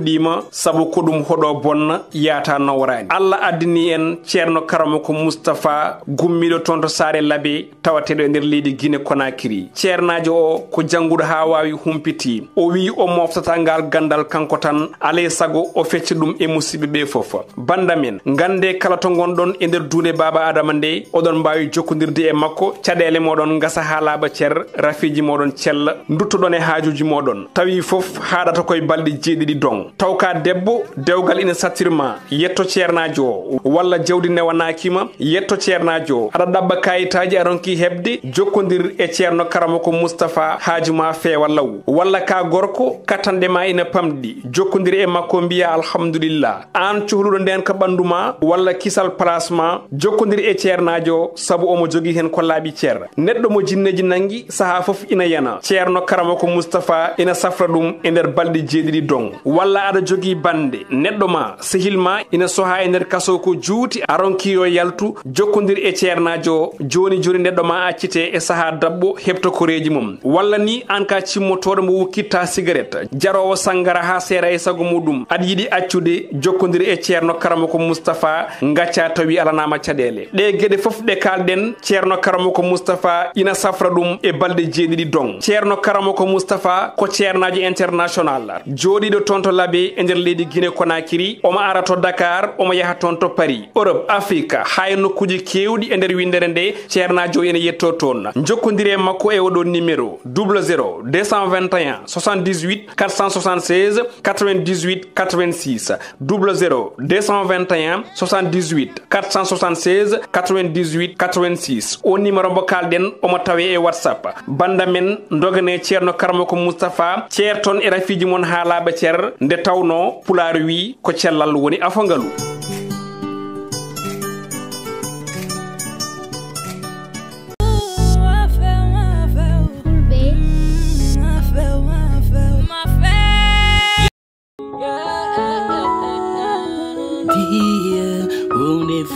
ɗima saabu ko ɗum hoɗo bonna yata nawrani allah addini en ceerno karama ko moustapha gummiɗo toon to saare laabe tawateɗo e nder leydi guine konakiri ceernajo o ko jangguɗo ha wawi humpiti o wi o moftata ngal gandal kanko tan alay e saago o fecca ɗum e musidɓe ɓe foof bandamen gande kala to gonɗon e nder duunde baba adama nde oɗon mbawi jokkodirde e makko caɗele moɗon gasa ha laaɓa ceer rafiji moɗon cella duttoɗon e haajuji moɗon tawi foof haɗata koye balɗe jeeɗiɗi dong. taw ka debbo dewgal ina sattirma yetto ceernajo o walla jawdi newanakima yetto ceernajo o aɗa ɗabba kayitaji aronki hebde jokkodir e ceerno karama ko moustapha hajuma feewa law. Walla ka gorko katanɗe ina pamɗi. Jokkodir e makko mbiya alhamdulillah. An cohluɗo nden ko ɓanduma walla kisal place ma jokkodir e ceernajo saabu omo jogui hen ko laaɓi ceer. Neɗɗo mo jinneji nangui saaha foof ina yana ceerno karama ko moustapha ina safra ɗum e nder balɗe jeeɗiɗi dong. Walla aɗa jogii bande neɗɗo ma sehil ma ina soha e nder kaso ko juuti. Aronkiyo yaltu jokkodir e ceernajo joni joni neɗɗo ma accite e saaha dabɓo heɓta koreji mum. Walla ni an ka cimmotoɗo mo wukkitta cigarette jarowo sangara ha seera e saago muɗum. Aɗa yiɗi accude jokkodir e ceerno karama ko moustapha gacca tawi alanama caɗele ɗe gueɗe foof ɗe kalɗen ceerno karama ko moustapha ina safra ɗum e balɗe jeeɗiɗi dong. Ceerno karama ko moustapha ko ceernajo international. Joɗiɗo toon to tubabe e nder leydi guine konakiri omo ara to dakar omo yaha toon to paris. Europe afrique hay nokkuji kewɗi e nder windere nde ceernajo ene yetto toon. Jokkodiri e makko e oɗo numéro 00 221 78 476 98 86 00 221 78 476 98 86 o numéro mbo kalɗen omo tawe e whatsapp. Banda men dogane ceerno karma ko moustapha ceerton e rafiji moon ha laaɓa ceer nde tawno pulaar wi ko cellal woni afangalu.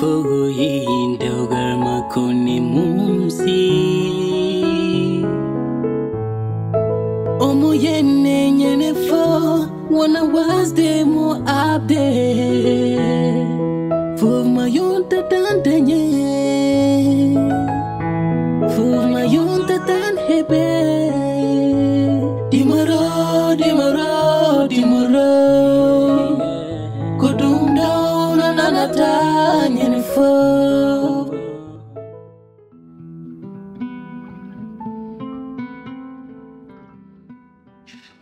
Fogo yin dogar makoni mumsi Omo yene nyene When I was there, more up there. For my own tatantanye. For my own tatan hebe. Dimaro, dimaro, dimaro. Kodum down and anatanye for.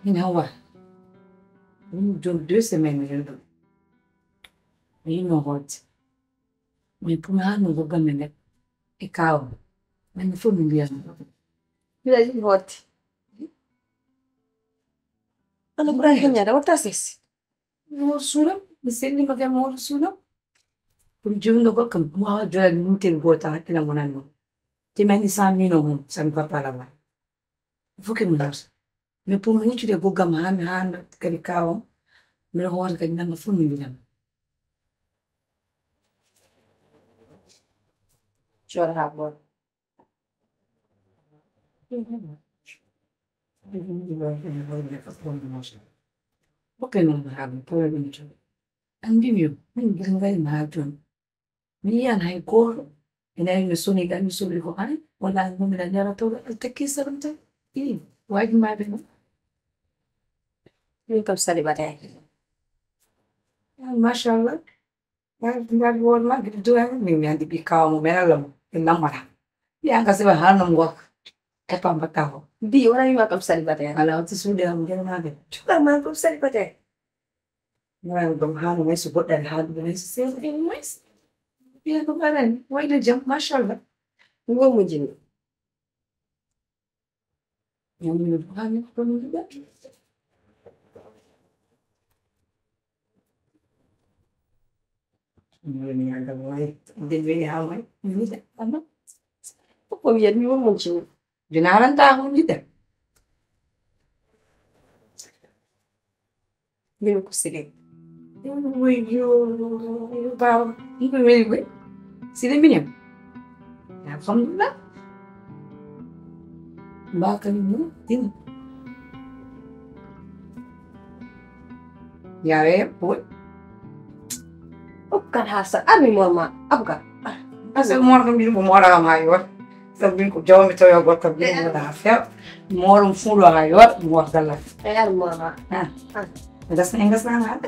You know what? job deux semaines redo ayinogote mwipuma hanu uvuga mene ikawa mene familia yangu bila yote ana kuranganyara watasesi nusuram nisendi mbaga murusuram kujiunga kwa kampuni wa jua mte ngota tena mwanangu temani saa mino mu san papala ma vuke mnaso mepumuni chile boga mahami hando kalikao मेरो आवाज गइदिँदैन फुल मिलिँदैन Sure, have one. ممكن نلعب كورة بنتو أنديميو من جنبي معاتون مليان هاي كور هنا يسوني قام يسوني هاي ولا هم من النار طول التكيسة بنتو إيه واجد ما بينهم. يمكن سالي بعدين te. I, wai ma be no. Yung kam sali ba tayo? Mashallah. Ya, ya wal ma gitu ya, mi mi andi bikaw mo mera lam, namara. Ya kasi ba hanam go. Kapa mbataho. Di, wala yung kam sali ba tayo? Ala tu sudah mungkin ada. Chula man kam sali ba tayo? Ngayon, gamhano may subot dahil hado na sa sale. Anyways, Pila ko pa rin. Why na jump? Mashallah. Ngo mo jin. Yung minubuhan ko ng Nyaga mwai, didwe hamai, nida, ano? Upo miyad mi mo siya. Dinaranta ako nida. Bino ko sila. Uy, yo, ba, iba may iba. Sila binyam. Alhamdulillah. Bakal mo, din. Yare, boy. Bukan hasa. Ami mama. Abuka. asa mor kam biru mor ga ma yor sabin ko jaw mi tayo kam biru mo da fa mor um fulo ga yor mor dala Ayar mama. das na engas na nga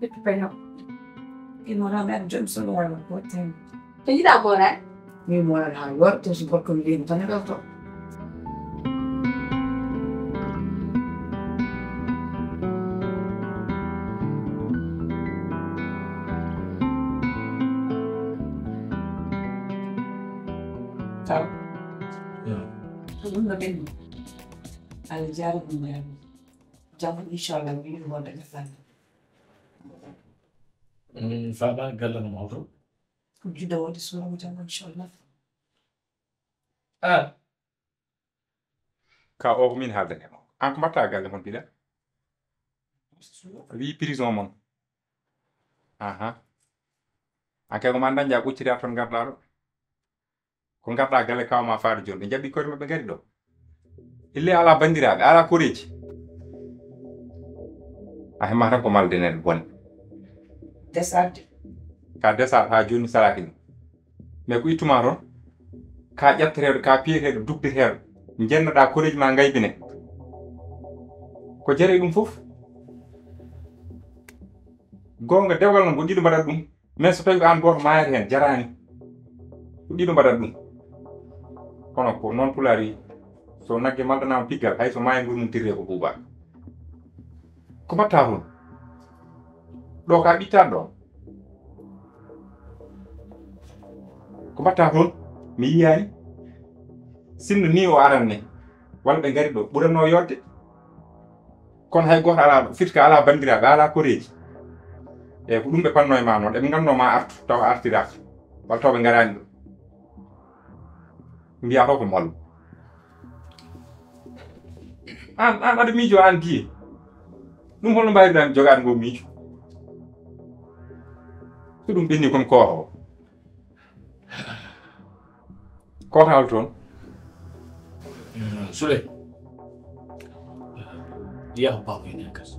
bit peño inora mer jom no wala ko tem Jadi tak mora. mi mor ga yor to si got kam biru tan ga to da benim. Yani canım yani. Canım inşallah bir yuvada efendim. Sana gelelim oğlum. Çünkü de öyle soracağım inşallah. Ha. Ka o min halde ne? Akma ta gelelim bile. Vi prison mon. Aha. Anke komandan jago ciri aton gardaro. Kon garda gale kaw ma faar jonde jabi ko be gari do. Ille ala bandiraɓe ala koreji a hema tan ko maldeneɗe bone Desarde. ka desat ha joni salaki mais ko ittuma toon ka ƴetteteɗo ka piyeteɗo dugdeteɗo jennoɗa koreji ma gaybine ko jere ɗum fof gonga dewgal noon ko ɗiɗo mbaɗat ɗum mais so tawi ko an goto mayata hen jarani ko ɗiɗo mbaɗat ɗum kono ko noon pulaar wi so nagge maldanama piggal hayso maayi ngur mum tirre ko buuba ko mbatta toon ɗo ka ɓittan ɗo ko mbatta toon mi yiyani sinno ni o aran ne. Walla ɓe ngari ɗo ɓuranno yodde kono hay goto ala ɗo fitka ala bandiraɓe ala koreji eyyi ko ɗum ɓe panno e ma noon eɓe ganno ma artu tawa artiraka walla taw ɓe ngarani ɗo mbiya to ko mollo an an ada mijo an gie ɗum holno mbawirɗan jogade ngo miijo so ɗum ɓenni komi kooha o kootaal toon ya, sule yaha bawene kas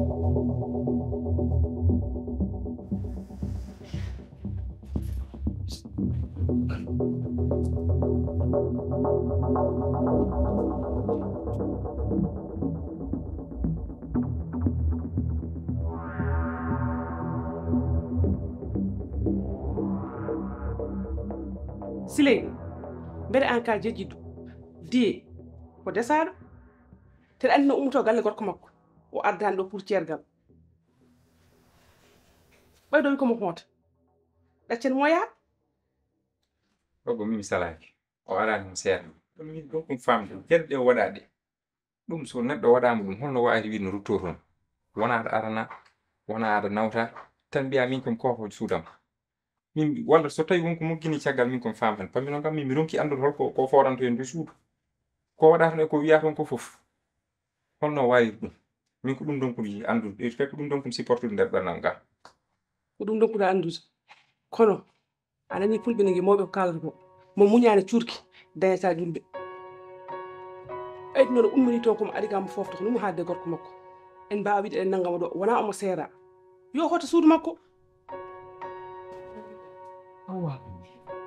siley ɗum mbeɗa an ka jejjiddu diye ko desaɗo? Teɗa andi no ummoto galle gorko makko o addani ɗo pour ceergal. Ɓeydowi komo hoota. Ɗaccen moya ɗo bo mimi salaki o arani mo seerama ɗum. Min ɗum ɗum famde jeɗe ɗe o waɗa ɗe. Ɗum so neɗɗo waɗama ɗum holno wawi wi no toon. Wona aɗa arana wona aɗa nawta. Tan mbiya min kom koko suudam min walla so tawi wonko moggini caggal min kon famtan pammi noon kam min mi ronki anndude holko ko foranto hen nde suudu. Ko waɗa ton e ko wiya toon ko foof holno wawi ɗum. Min ko ɗum donkudi andude. E ko ɗum donkum supportude nder ɗannal ngal. Ko ɗum donkude andude. Kono a nani fulɓe no mawɓe ko kalata ko. Mo muñani cuurki dañata julɓe ɓeydi noon ummini to komo arigamo fofta ko. Ɗum haadde gorko makko. En mbawa wiide eɗen nanggama ɗo. Wona omo seera yo hoto suudu makko.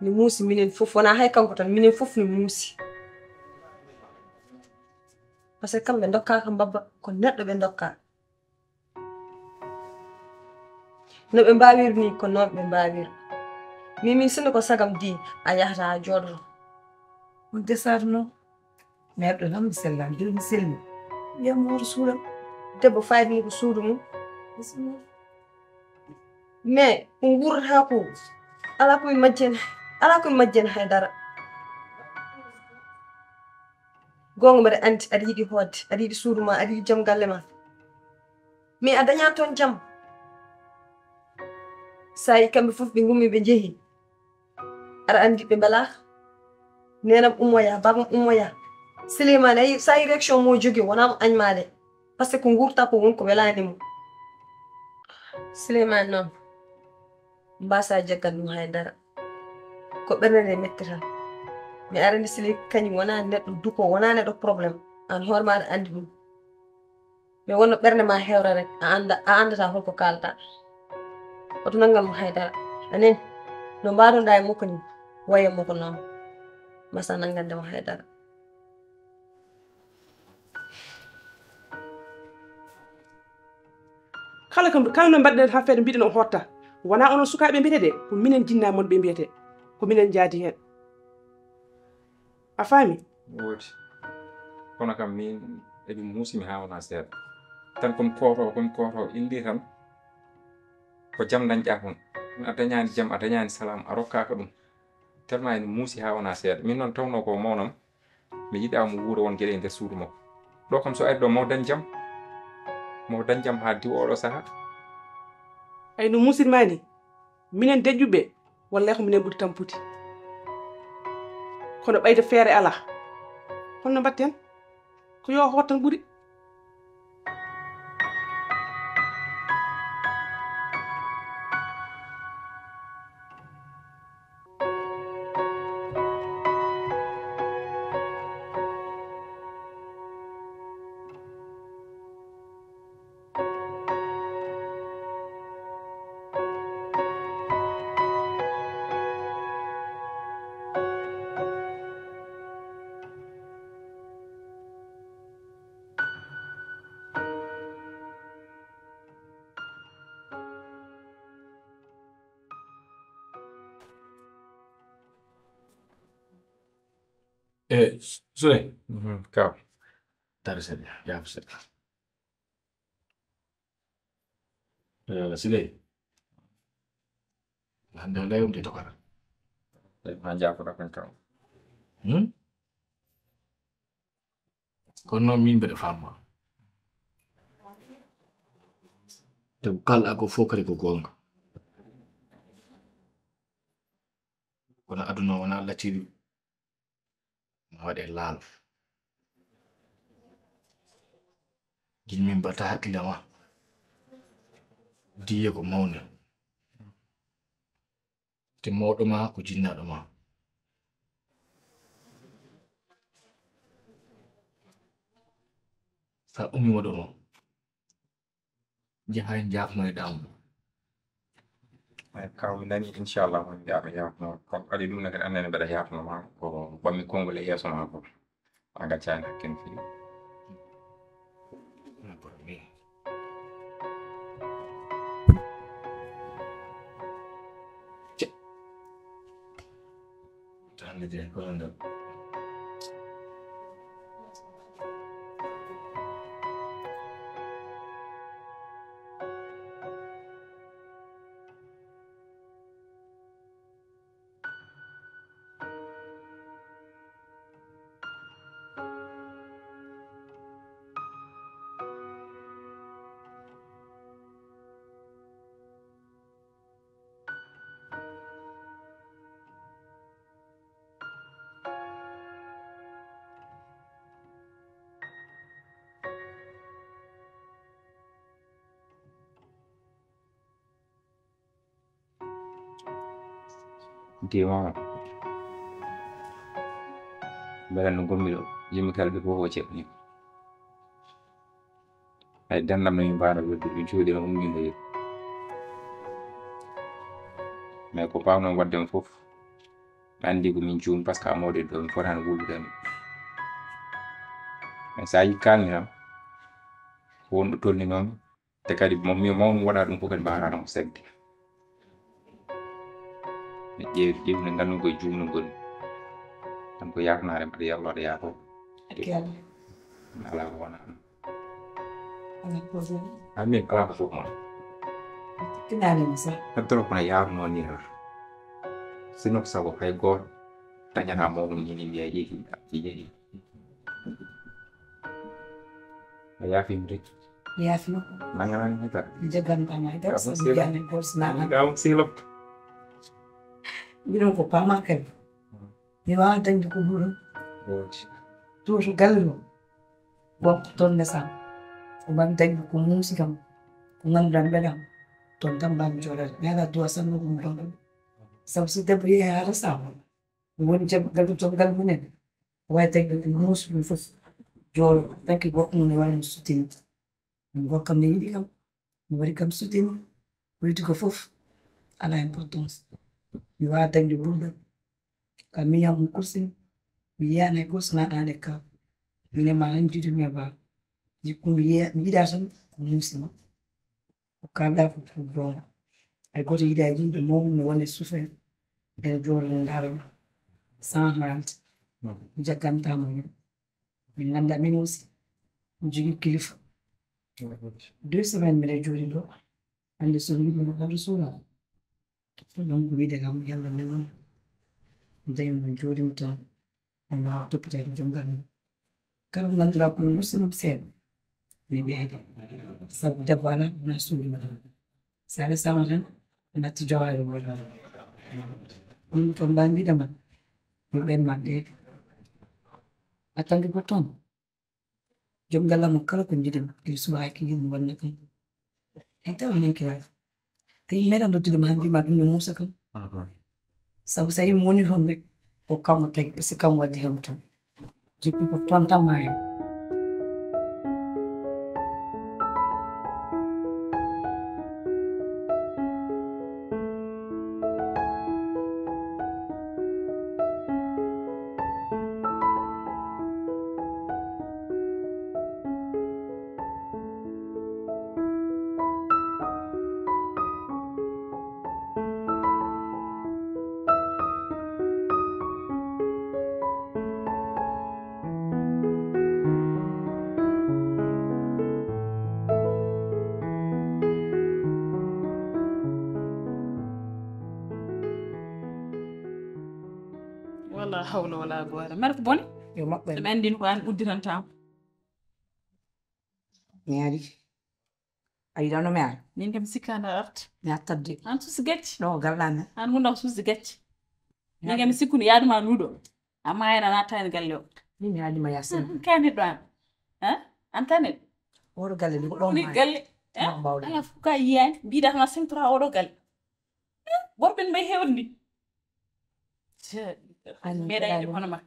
mi muusi minen fof wona hay kanko tan minen fof mi muusi par ce que kamɓe dokkaka mbabba ko neɗɗo ɓe dokka no ɓe mbawiri ni ko noon ɓe mbawiri mimi sino ko sagam di a yahata a jooɗoto on desar noon merɗo tan mi selmi wiyam hoto suulam debbo fayini ko suudu mum mais ko gurdata ko ala komi majjene ala komi majjene haydara gonga mbaɗa andi aɗa yiɗi hoodde aɗa yiɗi suudu ma aɗa jaam galle ma mais a dañani toon jaam sa yi kamɓe fof ɓe gummi ɓe jeehi aɗa andi ɓe mbelaka nenam ummoya babam ummoya silimane ayi sa yi réaction mo jogui wonamo añmade par ce que ko ko haydara ko ɓernde nde metti tan mi arani sili kañum wona neɗɗo duko wona neɗɗo probléme an hoore maɗa andi ɗum. Mais wonno ɓernde ma hewra rek a anda a andata holko kalata oto nanggal mo haydara. Anen no mbaɗoɗa e makko ni waye makko noon. Masa nangandemo haydara. Kala kam kala no mbaɗɗen ha feere mbiɗen o hotta? Wona onon sukaɓe mbiyete de? Ko minen jinna mon ɓe mbiyete ko minen jaadi hen. A faami? Woodi. Kono kam min eɓe muusimi haa wonaa seeɗa. Tan komi kootoo komi kootoo indi tan ko jam dañƴa kon a dañani jam a dañani salam a rokkaka ɗum. Tellement ene muusi haa wonaa seeɗa. Min noon tawno ko mawnam mi yiɗaa mo wuura won gueɗe e nder suudu makko. Ɗo kam so ari ɗo maw dañ jam maw dañ jam ha diw oɗo sahaa. Ay no muusinmaa ni minen deƴƴuɓe? wallay ko minen ɓuuri tampude kono ɓayde feere ala holno mbatten? Ko yo hoot tan ɓuuri E, Sule. Mm, kaa. Tarsen ja Jaapsen. Ee, Sule. Lähdön leunti tokana. Vähän jaapurakan kaw. Kono min mbeɗe famma. Ɗum kala ko fof kadi ko goonga. Kono aduna wonaa latiiɗo Waɗe laalo, ngimmi mbatta hakkille ma, diya ko mawni. Te mawɗo ma ko jinnaaɗo ma. Sa ummii waɗoto, njahay njaafnoyɗaa mo. kawminani inchallah won mbiyaɓe yahno kono aɗa ɗum ne kadi annene mbeɗa yahno ma ko ɓammi konngol e yeeso ma ko a gaccani hakke no feewi hannde de ko ngal diwa beele no gommi ɗo yimɓe kala ɓe fof o ceɓni ay dendam no mi mbaano weddude mi jooɗi no ummindo yeeɗi mais ko mbawno waddemo fof mi anndi ko min juumi par ce que amode ɗo mi fotani wulludema mais sa yi kalmi tan ko wonɗo tolninomi te kadi mo mi waɗa ɗum fof kadi mbawanamo segde mi ƴeewi ƴeewde nganndugo e juumnugol tan ko yafnaare mbaɗa yallode Yàlla. alaa ko wona ɗum Ala amin alaa ko fof mon Tinaa leen sax. heddoro kono yaarunoo ni. Tan sino ko sago hay gooto dañataa mawɗum ñini mbiya yehi ɗi yehi a yaafima rek Yaafi na ko. nanganani heta Jagantama ay dara Kamu sa bigyan ng course ngino kupama kai niwaata ndikuburu tuushu galiro wakutonne sam ubantangi kumusi kam kungandanbe kam tontan bamjorere yala duwasanno kumbaba sabsi dabriye hara sawo woni jam galu to gal munen watangi kumus mi fof joro tanki gokkumne wawno sutinde mi gokkam ne yiɗi kam mi waɗi kam sutinde wiytugo fof ala importance Yuuwata njubuuda, kamiya mukuse, miyaana ekosi naatandika nemara ngirya baa gikumiya ngirazo kumusima kukanda kukugonda akooti ida jingi muumu niiwe esuufe erijwora engaro saahante njagambe amanyire ningamba minuusi ngirikirifu, non guidaga yalla nena dayno jooɗimta ana toppitaki joom galle kala ko ngannduɗaa ko musidɗo seeɗa ne ɓeyda sabu debbo ala wona suudu mata so ala sama tan natti jowaade wona ɗum to mbawi mbiɗama yo ɓenman ɗeyde a tanke fof toon joom galle mo kala ko jiɗen ene suuwa hakkille mum wonde kam en tawa hen kilaji primeira do tiro mais de mais ah, tá. de um saco só você é imune vamos ver o calma tem que ser calma de um tipo por planta ɗum andini ko an udditantama mi ari a yiɗano mi ara min kam sikkande a arta mi attadde an susi gacci ɗo gallamen an hundam susi gacci min kam mi sikkude yaaduma nuuɗo amma hayna natta hen galle o min mi haaldima yasin kaneɗɗo an an taneɗo oɗo galle ndi ko ɗon ni galle ala fof ka yiyani mbiɗa tan a semtora oɗo galle worɓe n mbayi hewde ndi. Meeɗa yiɗe hono ma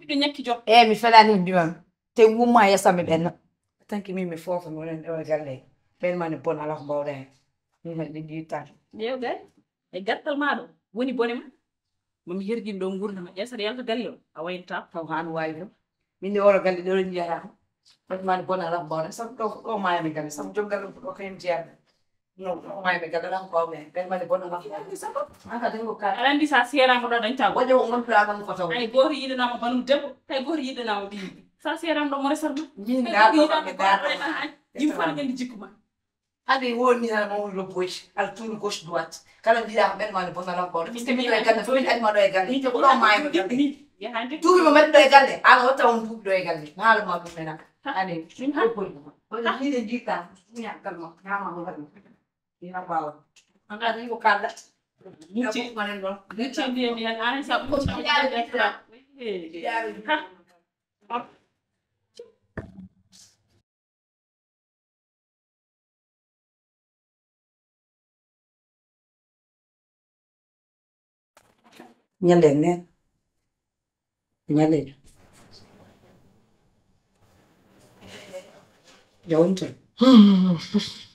ɓiɗo ñakki joom eyi mi felani mbimam te wumma yesami ɓenna tanki min mi foofa mi wonani ɗo e galle he ɓen mane bon ala ko mbawɗa hen min hen ɗi yittata yew gay e gartal maɗo woni bone ma. Momi herjini ɗo gurdama ƴeesaɗa yalta galle a wayinta taw ko an wawi ɗum min de oɗo galle bon ala ko ko kayen jiyata ɗo ala ala aɗa andi sa serama ɗo dañta waɗi o gontuɗa kam ko taw ay goto yiɗanama banum debbo hay goto yiɗanama ɓiyi sa serama ɗo mo ɓe gaɗo yimɓe fota gandi jikku ma hade woni tan mo woni lobboji ala tourne gauche droite kala mbiɗa ko ɓen mane bon ala ko mbawɗa par ce que min ɗo e galle fof min adima ɗo e galle ɗo mayami galle duuɓi mo mbaɗi ɗo e galle an watta on duuɓi ɗo e galle mi haalama ɗum mena ane min ha oɗo hiide jiita ñakkal ma ñama mo na bala. Ana nem bocada. Muti. Muti dia minha ana sa muti dia dia. Dia. Nhà liền nè. Nhà liền. Dấu anh trời.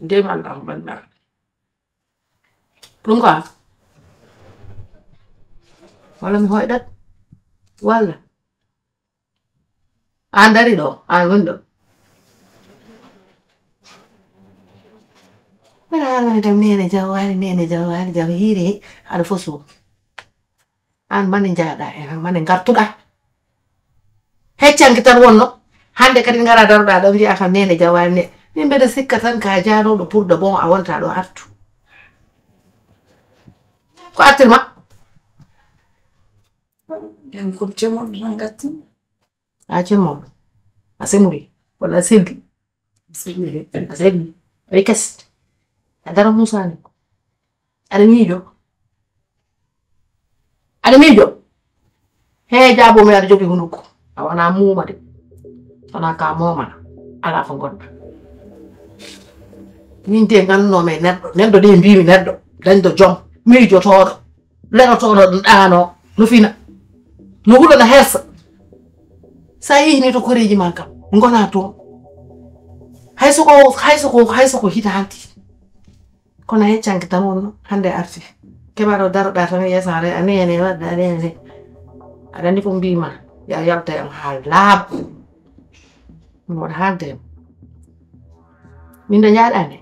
Ndem Allah man na. Đúng không? Wala mi hoy dat. Wala. An dari do, an gondo. Wala Ala dem nene jawari nene jawari jaw hiri aɗa fo suudu an mane jaaɗa en an mane gartuɗa heccanki tan wonno hande kadi ngara daroɗa ɗo mbiya kam nene jawari ne. Min mbeɗa sikka tan ka janoɗo pour de bon a wonta ɗo artu ko artirma En ko cemol tan gatti. a cemmoɗo a semori walla a Sibile. a seldi ayi kes a dara musani aɗa miijo. Aɗa miijo. He jaabomi aɗa jogi hunduko a wona muuma de wona ka momana ala ko gonɗa min de gandunomi e neɗɗo neɗɗo de mbimi neɗɗo dañɗo joom miijotoɗo leɗotoɗo ɗo ɗano no fina. No huɗo no hersa sa yihini to koreji ma kam gona toon hay soko hay soko hay soko hita hanti. Kono heccanki tan wonno hande arti. Keɓaɗo daroɗa tan yesare anene wadda anene aɗa andi ko mbima ya yalta em ha laaɓa min waɗa haalde em min de jaaɗane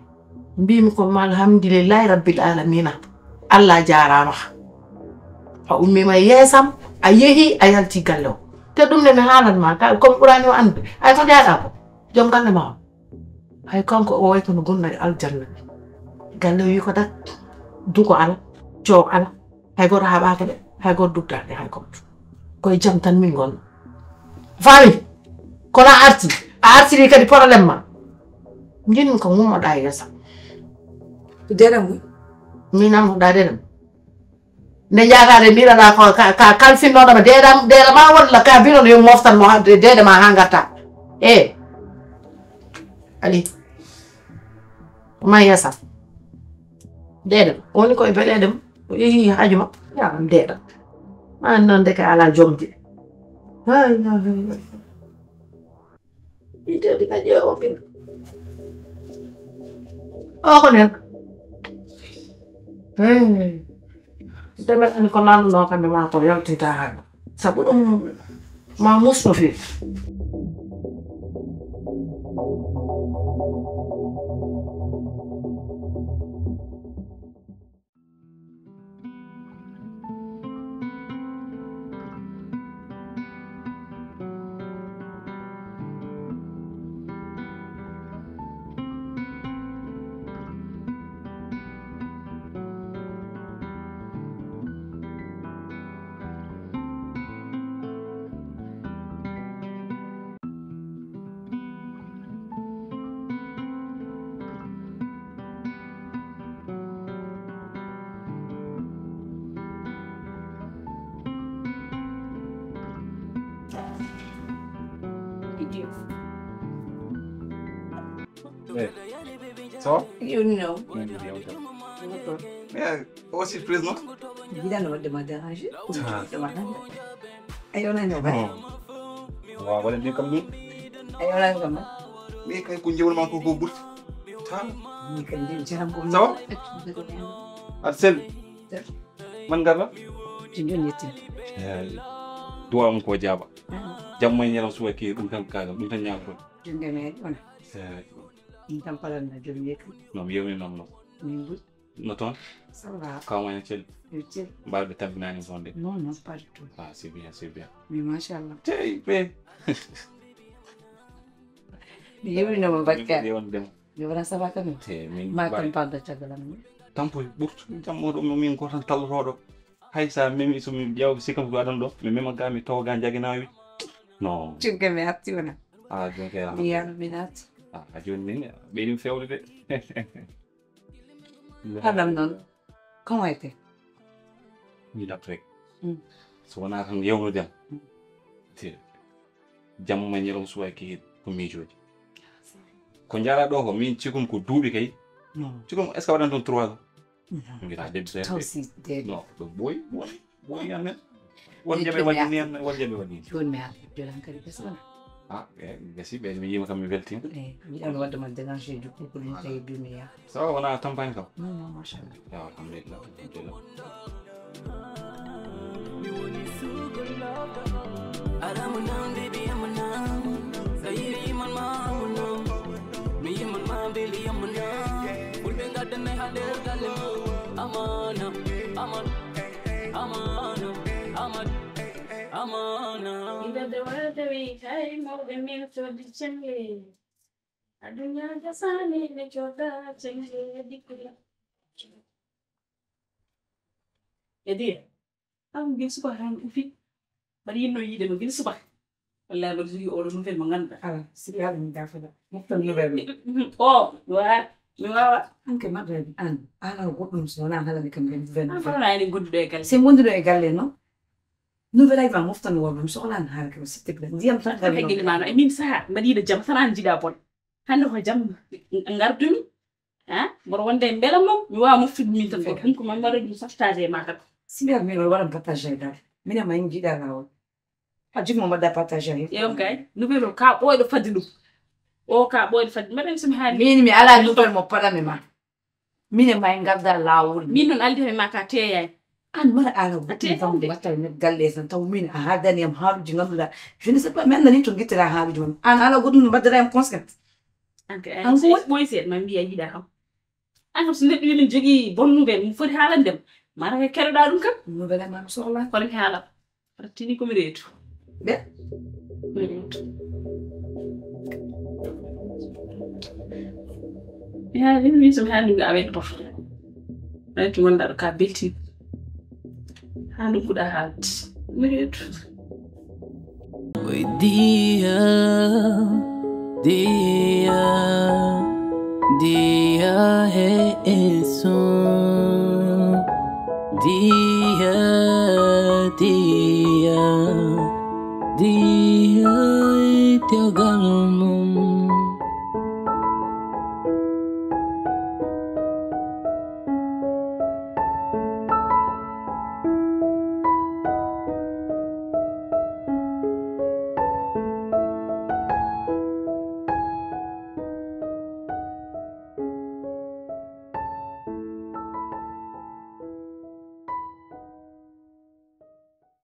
mbimi ko alhamdulillahi rabbil alamina. Allah jarama a ummima e yeesam a yeehi a yalti galle o te ɗum ne mi haalanma ka comme ɓurani o ande ay to jaaɗa ko joom galle ma. O hay kanko o way kono gonɗo e aljanna. Galle o wi ko dat duko ala coow ala. Hay goto haɓaka ɗe hay goto dugdade hay goto koye jaam tan min gonno faami kono arti arsiri kadi probléme ma joni ko ngummoɗa yeesa deɗen wi minamnoɗa deɗen nde jaatade mbiɗaɗa ko ka kalfinnoɗoma deɗa deɗa ma walla ka mbinoɗo yo moftan mo deɗe ma ha gatta e. Ali. Ma yeesa deɗe woni koye beleɗe ma o yeehi haaju ma. Yaram deɗa an noon de ka jomde jomdi itedi ka ƴeewo mbino o ko nen demen ani ko nanduno kamɓe ma ko yaltita haɗo sabu ɗum ma musno feewi Ça va You know. Mais oh, surprise, non Évidemment, on va me déranger. Ah. Ayo na nyo ba? waaw wala ni kam ni Ayo na nyo ba? mais kay ko njewul man ko ko but ta Ni kan din jaram ko. Ça va? at sel man ngar la Jinjon yetti. duwa on ko jaba jamma ñelam suwa ke ɗum tan kaga ɗum tan me. Tam pala na jom yekki. non yewni noon noon Ni bu. no toon va. kawmaña cel mbaɗɓe tabbinani toon de Non, non, pas du tout. ah c'est bien c'est bien Mais machallah. tey ɓe Mi yewi no mo bakka. on dem Yo wala ça va quand même. te min Ma kan mbawi parda tagalam ni. tampo ɓurtu jammoɗo min ko tan tallotoɗo hay sa memi somi ƴeewa sikkam ko adan ɗo mi mema ga mi tawa ga jaguinawi non Junge me hatti wona. a joni kay Mi yaro mi nati. Acun'un benim favori Adamdan kamaite. Milakrek. Sona kan yau da. Te. Jam man yaron suwa ke kumijo. Kon jara do ho min cikum ko dubi kay. Cikum est ce wadan ton 3 Ngira dem so. Tawsi de. No, to boy, boy, boy yana. Won jabe wani ne, won jabe wani. Won me ha, jolan kari pesona. I'm on, yima kam mi weltima mi ƴewno wadde ma dégagé amana. Amana amana amana amana Idade wada wi kai mawɓe min todi cenge adunya jasani ne joda cenge dikula yadi am gil suba han ufi. Bari yinno yide no gil suba wallahi mbaɗa jogui oɗo nouvelle mo ganduɗa ala sigi haala min dafata moftan nouvelle o mi wawa mi wawa anke maɗaɗi an ala goɗɗum so wona haalani kam ɓe nouvelle an fanani gonduɗo e galle si نوفل ايفا مفتن هو بمشغل عن هاك بس تبلن دي أمتى غير حاجة اللي يعني. معنا. مين ساعة مدينة جم مثلا جدا بون. هل هو جم نقدم ها؟ مروان ده بلا مو يوا مفيد مين تفكر هنكو ما مرد مرة نصف تاجي معك سمع مين ولا بتاجي ده مين ما ينجي ده هو هجيب ماما ده بتاجي يوم كاي. نوفل كاب وين فدلو. أو كاب وين فد مرة هاني مين مي على نوفل مبلا مما مين ما ينقدر لاول. مين نالدي ما كاتيه أنا مرة على وقتي ضم وتر نتقال لي سنتو مين آه، هذا نيم هارج نلا شو نسبة ما أنا نيتون جيت لها هارج من أنا على قدر من بدر أيام كونسكت أنا سويت ما يصير؟ ما بيجي جدا كم أنا بس نبي من جي بونو بين مفر حالا دم ما راح يكرر دارون كم ما ما مسوا الله. قلنا حالا رتيني كم ريتو بيه ريتو يا إني سمعان نقابل بفر ريتو ولا ركاب بيتي Hanokuda had married. Oh dear, dear, dear, hey, so. Dear, dear, dear.